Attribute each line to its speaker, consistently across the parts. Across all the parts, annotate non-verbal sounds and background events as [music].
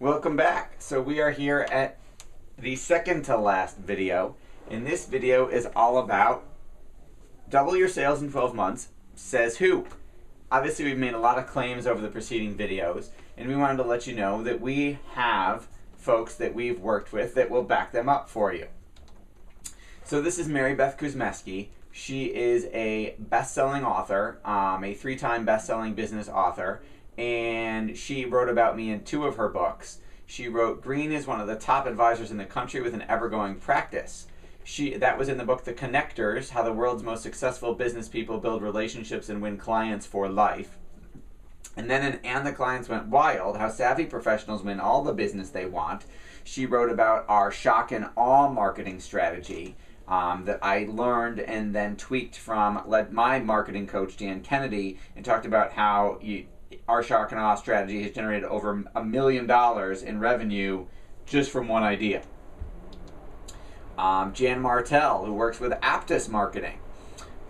Speaker 1: Welcome back. So we are here at the second to last video. And this video is all about double your sales in 12 months, says who? Obviously we've made a lot of claims over the preceding videos and we wanted to let you know that we have folks that we've worked with that will back them up for you. So this is Mary Beth Kuzmeski. She is a best-selling author, um, a three-time best-selling business author, and she wrote about me in two of her books. She wrote Greene is one of the top advisors in the country with an ever-going practice. She that was in the book The Connectors: How the World's Most Successful Business People Build Relationships and Win Clients for Life. And then in And the Clients Went Wild, How Savvy Professionals Win All the Business They Want. She wrote about our shock and awe marketing strategy um, that I learned and then tweaked from led my marketing coach Dan Kennedy and talked about how you, our shock and awe strategy has generated over a million dollars in revenue just from one idea. Um, Jan Martell, who works with Aptus Marketing.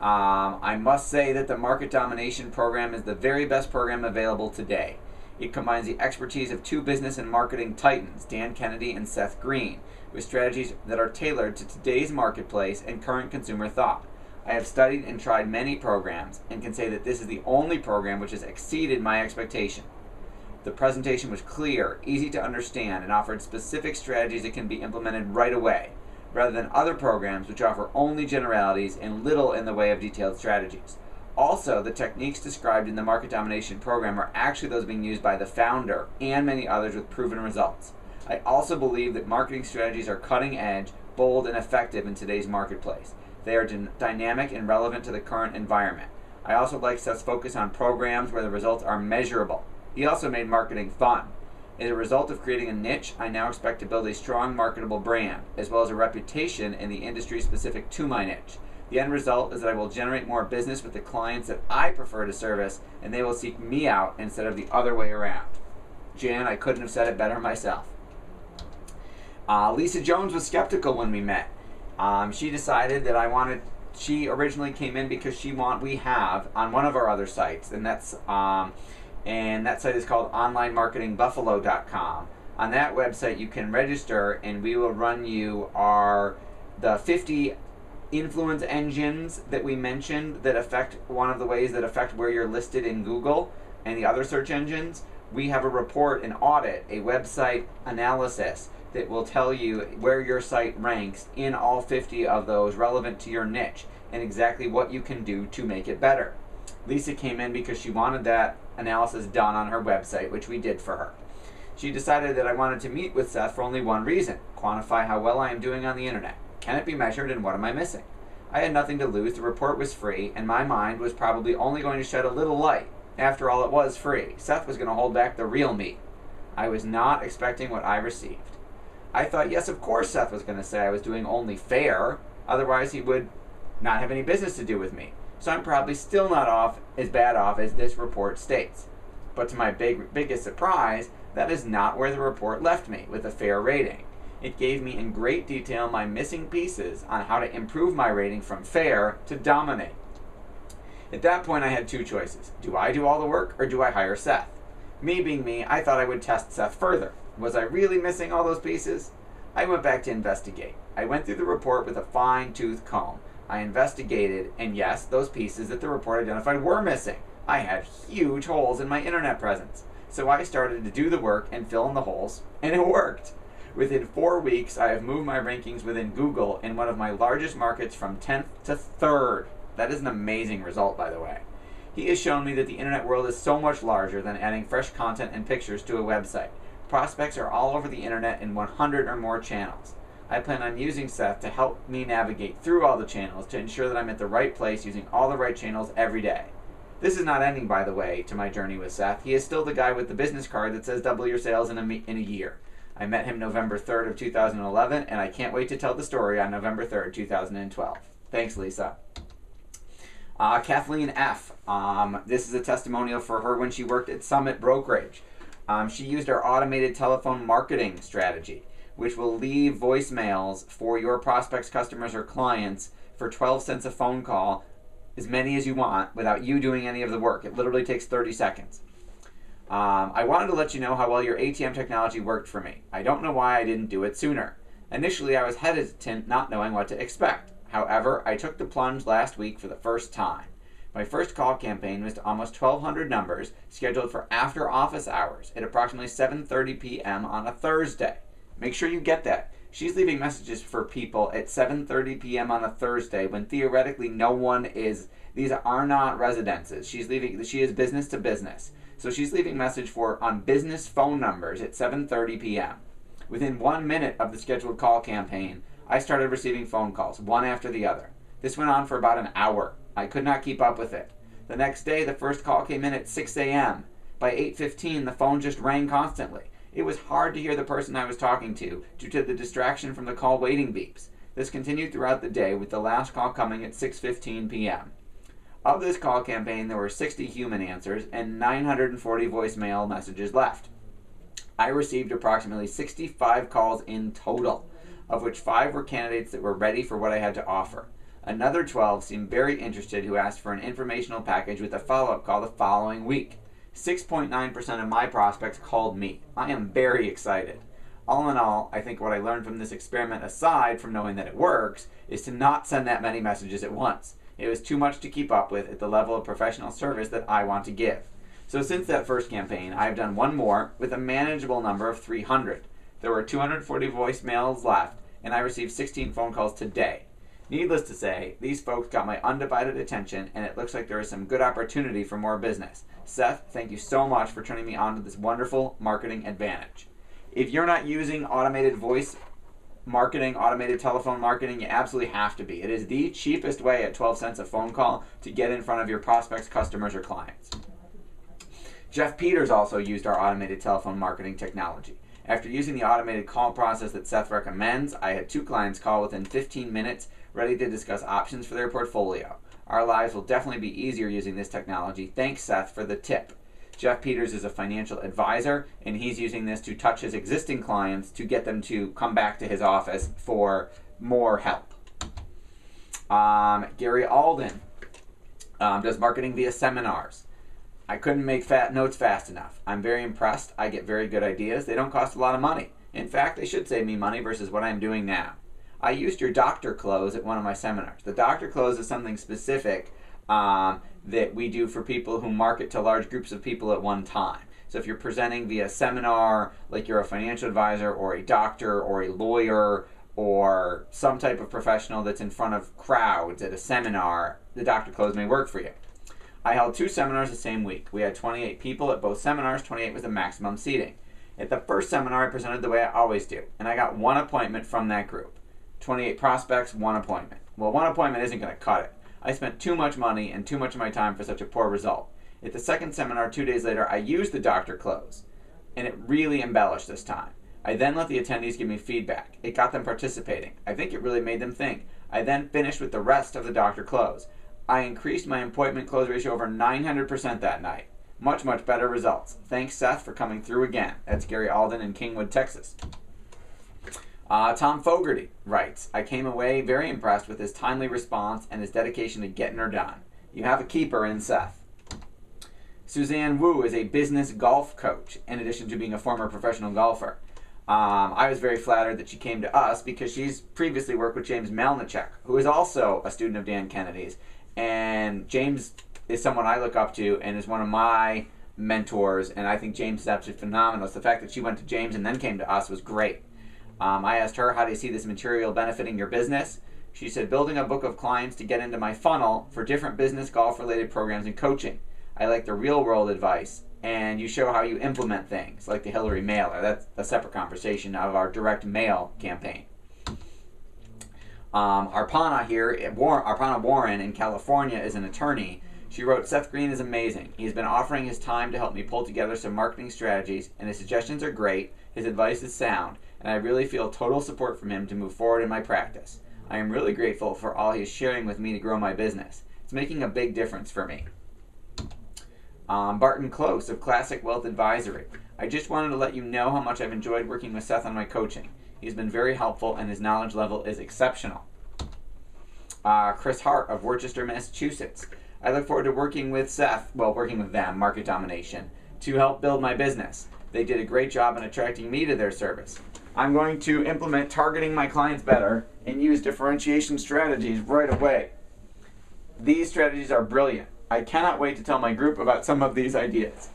Speaker 1: Um, I must say that the Market Domination Program is the very best program available today. It combines the expertise of two business and marketing titans, Dan Kennedy and Seth Greene, with strategies that are tailored to today's marketplace and current consumer thought. I have studied and tried many programs and can say that this is the only program which has exceeded my expectation. The presentation was clear, easy to understand, and offered specific strategies that can be implemented right away, rather than other programs which offer only generalities and little in the way of detailed strategies. Also, the techniques described in the market domination program are actually those being used by the founder and many others with proven results. I also believe that marketing strategies are cutting edge, bold, and effective in today's marketplace. They are dynamic and relevant to the current environment. I also like Seth's focus on programs where the results are measurable. He also made marketing fun. As a result of creating a niche, I now expect to build a strong marketable brand, as well as a reputation in the industry specific to my niche. The end result is that I will generate more business with the clients that I prefer to service, and they will seek me out instead of the other way around. Jan, I couldn't have said it better myself. Uh, Lisa Jones was skeptical when we met. Um, she decided that I wanted. She originally came in because she want we have on one of our other sites, and that's um, and that site is called OnlineMarketingBuffalo.com. On that website, you can register, and we will run you our the 50 influence engines that we mentioned that affect one of the ways that affect where you're listed in Google and the other search engines. We have a report, an audit, a website analysis that will tell you where your site ranks in all 50 of those relevant to your niche and exactly what you can do to make it better. Lisa came in because she wanted that analysis done on her website, which we did for her. She decided that I wanted to meet with Seth for only one reason quantify how well I am doing on the internet. Can it be measured and what am I missing? I had nothing to lose, the report was free, and my mind was probably only going to shed a little light. After all, it was free. Seth was going to hold back the real me. I was not expecting what I received. I thought, yes, of course Seth was going to say I was doing only fair, otherwise he would not have any business to do with me. So I'm probably still not off as bad off as this report states. But to my big, biggest surprise, that is not where the report left me with a fair rating. It gave me in great detail my missing pieces on how to improve my rating from fair to dominate. At that point, I had two choices. Do I do all the work or do I hire Seth? Me being me, I thought I would test Seth further. Was I really missing all those pieces? I went back to investigate. I went through the report with a fine tooth comb. I investigated, and yes, those pieces that the report identified were missing. I had huge holes in my internet presence. So I started to do the work and fill in the holes, and it worked. Within four weeks, I have moved my rankings within Google in one of my largest markets from 10th to 3rd. That is an amazing result, by the way. He has shown me that the internet world is so much larger than adding fresh content and pictures to a website. Prospects are all over the internet in 100 or more channels. I plan on using Seth to help me navigate through all the channels to ensure that I'm at the right place using all the right channels every day. This is not ending, by the way, to my journey with Seth. He is still the guy with the business card that says double your sales in a, in a year. I met him November 3rd of 2011, and I can't wait to tell the story on November 3rd, 2012. Thanks, Lisa. Uh, Kathleen F. Um, this is a testimonial for her when she worked at Summit Brokerage. Um, she used our automated telephone marketing strategy, which will leave voicemails for your prospects, customers, or clients for 12 cents a phone call, as many as you want, without you doing any of the work. It literally takes 30 seconds. Um, I wanted to let you know how well your ATM technology worked for me. I don't know why I didn't do it sooner. Initially, I was hesitant, not knowing what to expect. However, I took the plunge last week for the first time. My first call campaign was to almost 1,200 numbers scheduled for after office hours at approximately 7:30 p.m. on a Thursday. Make sure you get that. She's leaving messages for people at 7:30 p.m. on a Thursday when theoretically no one is. These are not residences. She's leaving. She is business to business. So she's leaving message for on business phone numbers at 7:30 p.m. Within one minute of the scheduled call campaign, I started receiving phone calls, one after the other. This went on for about an hour. I could not keep up with it. The next day, the first call came in at 6 a.m. By 8:15, the phone just rang constantly. It was hard to hear the person I was talking to due to the distraction from the call waiting beeps. This continued throughout the day with the last call coming at 6:15 p.m. Of this call campaign, there were 60 human answers and 940 voicemail messages left. I received approximately 65 calls in total, of which 5 were candidates that were ready for what I had to offer. Another 12 seemed very interested who asked for an informational package with a follow up call the following week. 6.9% of my prospects called me. I am very excited. All in all, I think what I learned from this experiment, aside from knowing that it works, is to not send that many messages at once. It was too much to keep up with at the level of professional service that I want to give. So, since that first campaign, I have done one more with a manageable number of 300. There were 240 voicemails left, and I received 16 phone calls today. Needless to say, these folks got my undivided attention, and it looks like there is some good opportunity for more business. Seth, thank you so much for turning me on to this wonderful marketing advantage. If you're not using automated voice marketing, automated telephone marketing, you absolutely have to be. It is the cheapest way at 12 cents a phone call to get in front of your prospects, customers, or clients. Jeff Peters also used our automated telephone marketing technology. After using the automated call process that Seth recommends, I had two clients call within 15 minutes ready to discuss options for their portfolio. Our lives will definitely be easier using this technology. Thanks, Seth, for the tip. Jeff Peters is a financial advisor, and he's using this to touch his existing clients to get them to come back to his office for more help. Um, Gary Alden um, does marketing via seminars. I couldn't make fat notes fast enough. I'm very impressed. I get very good ideas. They don't cost a lot of money. In fact, they should save me money versus what I'm doing now. I used your doctor close at one of my seminars. The doctor close is something specific um, that we do for people who market to large groups of people at one time. So if you're presenting via seminar, like you're a financial advisor or a doctor or a lawyer or some type of professional that's in front of crowds at a seminar, the doctor close may work for you. I held two seminars the same week. We had 28 people at both seminars, 28 was the maximum seating. At the first seminar, I presented the way I always do, and I got one appointment from that group. 28 prospects, one appointment. Well, one appointment isn't going to cut it. I spent too much money and too much of my time for such a poor result. At the second seminar, two days later, I used the doctor close, and it really embellished this time. I then let the attendees give me feedback. It got them participating. I think it really made them think. I then finished with the rest of the doctor close. I increased my appointment close ratio over 900% that night. Much, much better results. Thanks, Seth, for coming through again. That's Gary Alden in Kingwood, Texas. Uh, Tom Fogarty writes, I came away very impressed with his timely response and his dedication to getting her done. You have a keeper in Seth. Suzanne Wu is a business golf coach, in addition to being a former professional golfer. Um, I was very flattered that she came to us because she's previously worked with James Malinchak, who is also a student of Dan Kennedy's. And James is someone I look up to and is one of my mentors. And I think James is absolutely phenomenal. So the fact that she went to James and then came to us was great. Um, I asked her, How do you see this material benefiting your business? She said, Building a book of clients to get into my funnel for different business golf related programs and coaching. I like the real world advice, and you show how you implement things, like the Hillary mailer. That's a separate conversation of our direct mail campaign. Um, Arpana here, Arpana Warren in California, is an attorney. She wrote, Seth Greene is amazing. He's been offering his time to help me pull together some marketing strategies, and his suggestions are great. His advice is sound and I really feel total support from him to move forward in my practice. I am really grateful for all he is sharing with me to grow my business. It's making a big difference for me. Um, Barton Close of Classic Wealth Advisory. I just wanted to let you know how much I've enjoyed working with Seth on my coaching. He's been very helpful and his knowledge level is exceptional. Uh, Chris Hart of Worcester, Massachusetts. I look forward to working with Seth, well, working with them, Market Domination, to help build my business. They did a great job in attracting me to their service. I'm going to implement targeting my clients better and use differentiation strategies right away. These strategies are brilliant. I cannot wait to tell my group about some of these ideas.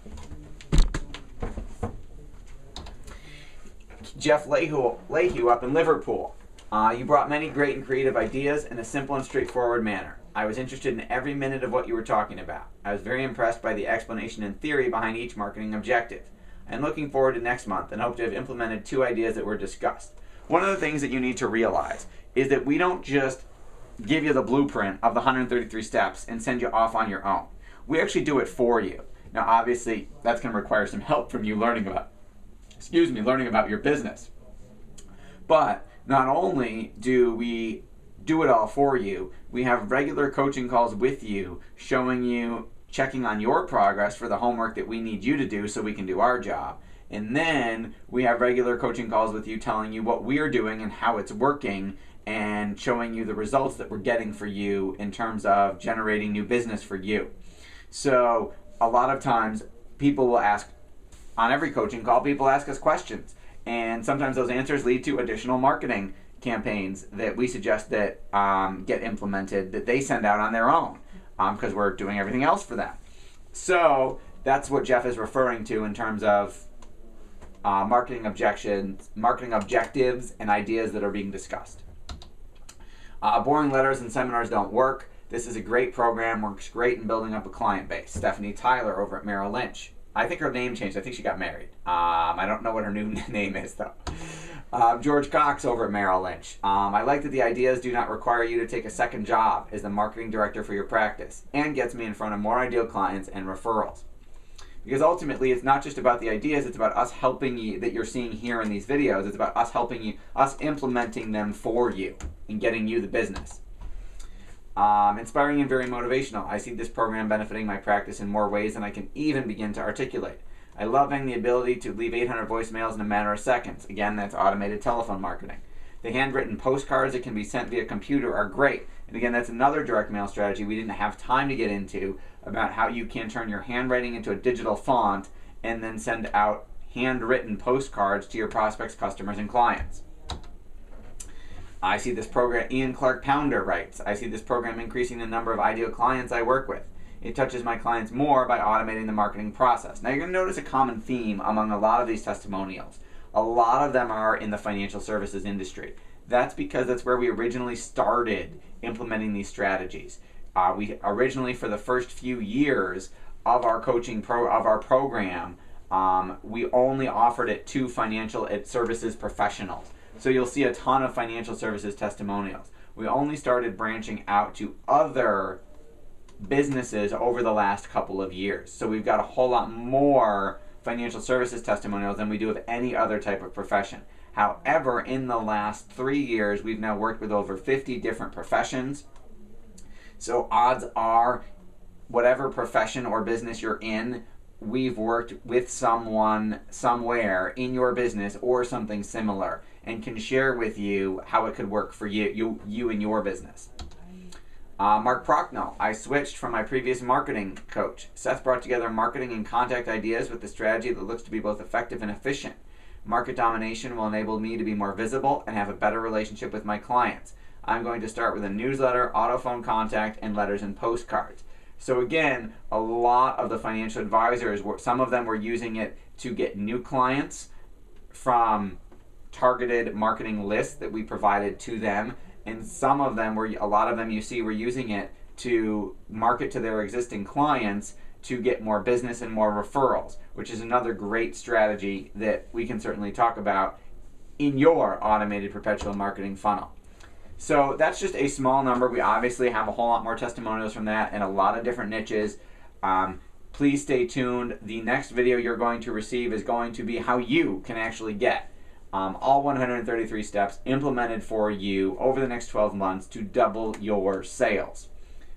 Speaker 1: Jeff Lehue up in Liverpool. Uh, you brought many great and creative ideas in a simple and straightforward manner. I was interested in every minute of what you were talking about. I was very impressed by the explanation and theory behind each marketing objective. I'm looking forward to next month and hope to have implemented two ideas that were discussed. One of the things that you need to realize is that we don't just give you the blueprint of the 133 steps and send you off on your own. We actually do it for you. Now, obviously, that's going to require some help from you learning about, excuse me, learning about your business. But not only do we do it all for you, we have regular coaching calls with you showing you, checking on your progress for the homework that we need you to do so we can do our job. And then we have regular coaching calls with you telling you what we're doing and how it's working and showing you the results that we're getting for you in terms of generating new business for you. So, a lot of times people will ask on every coaching call, people ask us questions. And sometimes those answers lead to additional marketing campaigns that we suggest that um, get implemented that they send out on their own because um, we're doing everything else for them. So that's what Jeff is referring to in terms of uh, marketing objections, marketing objectives, and ideas that are being discussed. Uh, boring letters and seminars don't work. This is a great program, works great in building up a client base. Stephanie Tyler over at Merrill Lynch. I think her name changed. I think she got married. Um, I don't know what her new [laughs] name is though. George Cox over at Merrill Lynch. Um, I like that the ideas do not require you to take a second job as the marketing director for your practice and gets me in front of more ideal clients and referrals. Because ultimately, it's not just about the ideas, it's about us helping you that you're seeing here in these videos. It's about us helping you, us implementing them for you and getting you the business. Um, inspiring and very motivational. I see this program benefiting my practice in more ways than I can even begin to articulate. I love having the ability to leave 800 voicemails in a matter of seconds. Again, that's automated telephone marketing. The handwritten postcards that can be sent via computer are great. And again, that's another direct mail strategy we didn't have time to get into about how you can turn your handwriting into a digital font and then send out handwritten postcards to your prospects, customers, and clients. I see this program, Ian Clark Pounder writes, I see this program increasing the number of ideal clients I work with. It touches my clients more by automating the marketing process. Now, you're going to notice a common theme among a lot of these testimonials. A lot of them are in the financial services industry. That's because that's where we originally started implementing these strategies. Uh, we originally, for the first few years of our coaching pro of our program, um, we only offered it to financial services professionals. So you'll see a ton of financial services testimonials. We only started branching out to other businesses over the last couple of years. So we've got a whole lot more financial services testimonials than we do of any other type of profession. However, in the last three years, we've now worked with over 50 different professions. So odds are, whatever profession or business you're in, we've worked with someone somewhere in your business or something similar and can share with you how it could work for you, you, you and your business. Uh, Mark Prochnow, I switched from my previous marketing coach. Seth brought together marketing and contact ideas with a strategy that looks to be both effective and efficient. Market domination will enable me to be more visible and have a better relationship with my clients. I'm going to start with a newsletter, autophone contact, and letters and postcards. So again, a lot of the financial advisors, were, some of them were using it to get new clients from targeted marketing lists that we provided to them and some of them were a lot of them you see were using it to market to their existing clients to get more business and more referrals which is another great strategy that we can certainly talk about in your automated perpetual marketing funnel. So that's just a small number. We obviously have a whole lot more testimonials from that and a lot of different niches. Um, please stay tuned. The next video you're going to receive is going to be how you can actually get um, all 133 steps implemented for you over the next 12 months to double your sales.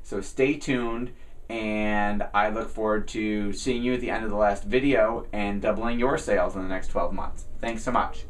Speaker 1: So stay tuned, and I look forward to seeing you at the end of the last video and doubling your sales in the next 12 months. Thanks so much.